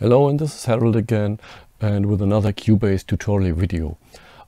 Hello and this is Harold again and with another Cubase tutorial video.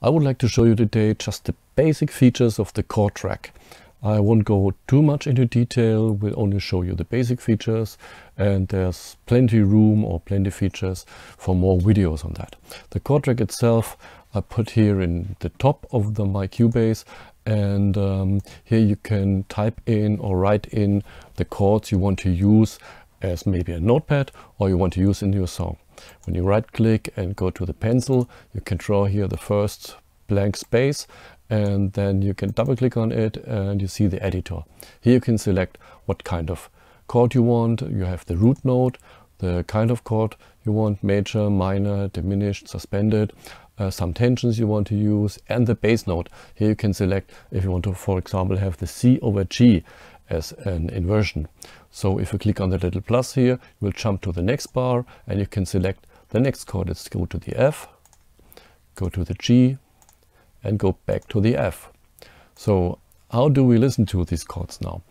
I would like to show you today just the basic features of the chord track. I won't go too much into detail, we'll only show you the basic features and there's plenty room or plenty features for more videos on that. The chord track itself I put here in the top of the my Cubase and um, here you can type in or write in the chords you want to use as maybe a notepad or you want to use in your song. When you right click and go to the pencil, you can draw here the first blank space and then you can double click on it and you see the editor. Here you can select what kind of chord you want. You have the root note, the kind of chord you want, major, minor, diminished, suspended, uh, some tensions you want to use and the bass note. Here you can select if you want to, for example, have the C over G as an inversion. So if you click on the little plus here, you will jump to the next bar and you can select the next chord. Let's go to the F, go to the G and go back to the F. So how do we listen to these chords now?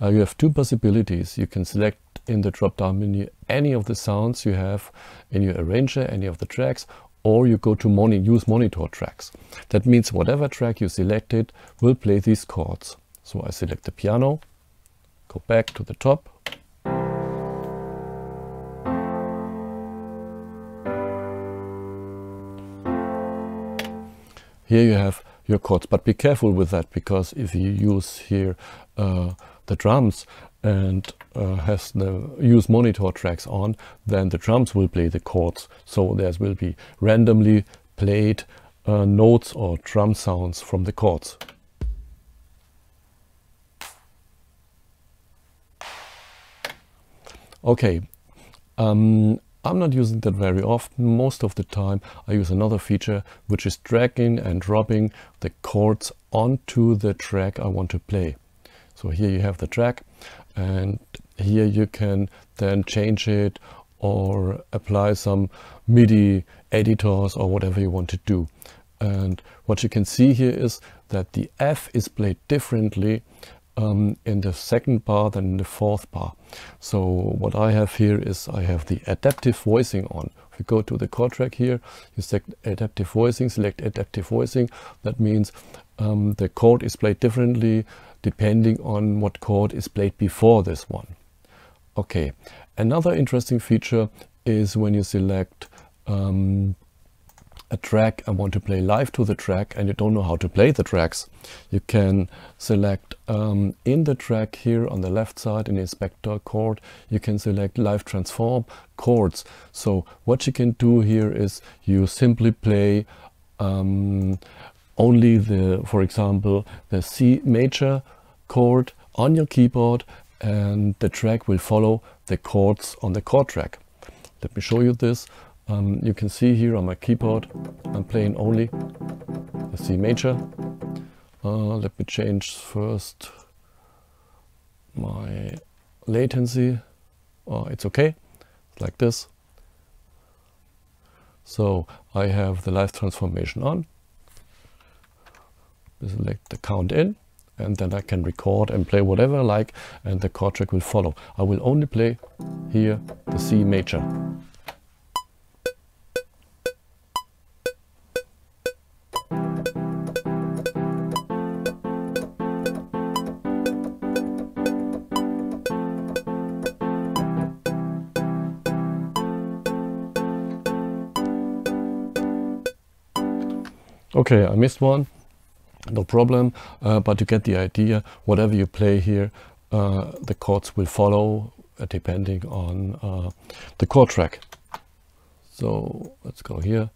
Uh, you have two possibilities. You can select in the drop-down menu any of the sounds you have in your arranger, any of the tracks, or you go to moni use monitor tracks. That means whatever track you selected will play these chords. So I select the piano, Go back to the top. Here you have your chords, but be careful with that because if you use here uh, the drums and uh, has the use monitor tracks on, then the drums will play the chords. So there will be randomly played uh, notes or drum sounds from the chords. Okay, um, I'm not using that very often. Most of the time I use another feature which is dragging and dropping the chords onto the track I want to play. So here you have the track and here you can then change it or apply some MIDI editors or whatever you want to do. And what you can see here is that the F is played differently um, in the second bar than in the fourth bar. So what I have here is I have the adaptive voicing on. If you go to the chord track here, you select adaptive voicing, select adaptive voicing. That means um, the chord is played differently depending on what chord is played before this one. Okay, another interesting feature is when you select um, a track and want to play live to the track and you don't know how to play the tracks, you can select um, in the track here on the left side in the inspector chord, you can select live transform chords. So what you can do here is you simply play um, only the, for example, the C major chord on your keyboard and the track will follow the chords on the chord track. Let me show you this. Um, you can see here on my keyboard I'm playing only the C major. Uh, let me change first my latency. Oh, it's okay, like this. So I have the live transformation on. Select the count in and then I can record and play whatever I like and the chord track will follow. I will only play here the C major. Okay, I missed one, no problem, uh, but you get the idea. Whatever you play here, uh, the chords will follow uh, depending on uh, the chord track. So let's go here.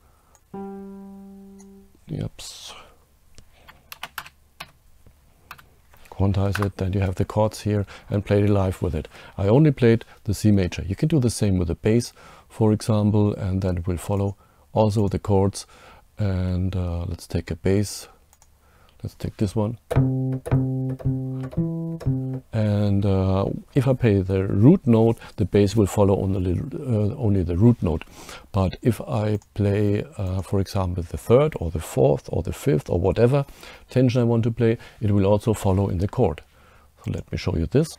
Yep. Quantize it, then you have the chords here and play it live with it. I only played the C major. You can do the same with the bass, for example, and then it will follow also the chords and uh, let's take a bass. Let's take this one. And uh, if I play the root note the bass will follow only, uh, only the root note. But if I play uh, for example the third or the fourth or the fifth or whatever tension I want to play it will also follow in the chord. So let me show you this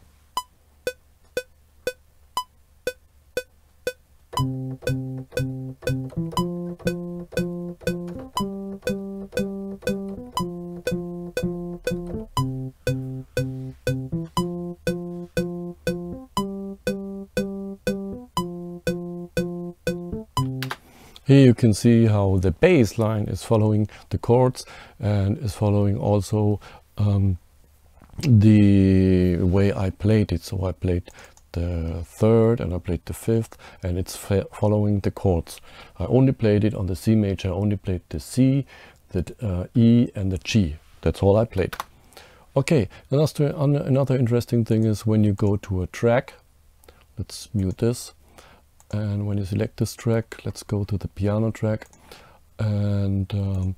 Here you can see how the bass line is following the chords and is following also um, the way I played it. So I played the third and I played the fifth and it's following the chords. I only played it on the C major, I only played the C, the uh, E and the G. That's all I played. Okay, another interesting thing is when you go to a track, let's mute this and when you select this track let's go to the piano track. And um,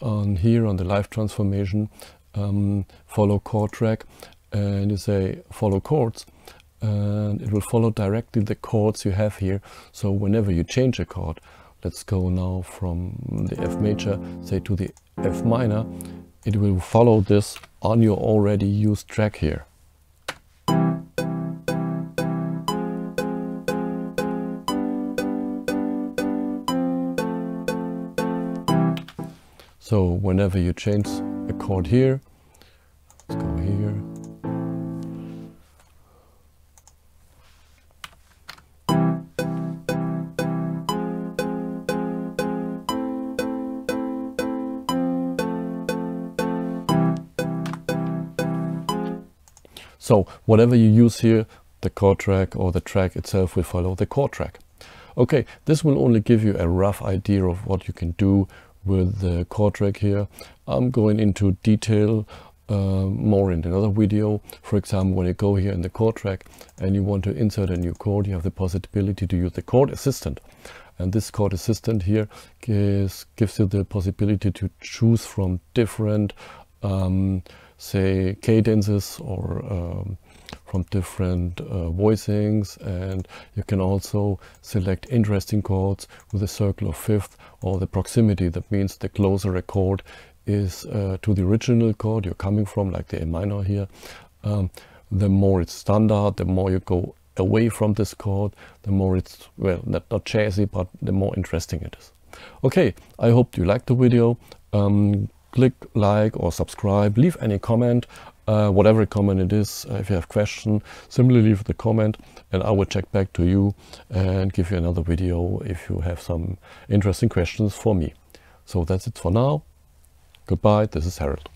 on here on the live transformation um, follow chord track. And you say follow chords and it will follow directly the chords you have here. So whenever you change a chord let's go now from the F major say to the F minor. It will follow this on your already used track here So whenever you change a chord here, let's go here. So whatever you use here, the chord track or the track itself will follow the chord track. Okay, this will only give you a rough idea of what you can do with the chord track here. I'm going into detail uh, more in another video. For example, when you go here in the chord track and you want to insert a new chord, you have the possibility to use the chord assistant. And this chord assistant here gives, gives you the possibility to choose from different, um, say, cadences or um, from different uh, voicings and you can also select interesting chords with a circle of fifth or the proximity. That means the closer a chord is uh, to the original chord you're coming from like the A minor here um, the more it's standard the more you go away from this chord the more it's well not, not jazzy but the more interesting it is. Okay I hope you liked the video. Um, click like or subscribe. Leave any comment uh, whatever comment it is, uh, if you have question, simply leave the comment and I will check back to you and give you another video if you have some interesting questions for me. So that's it for now. Goodbye, this is Harold.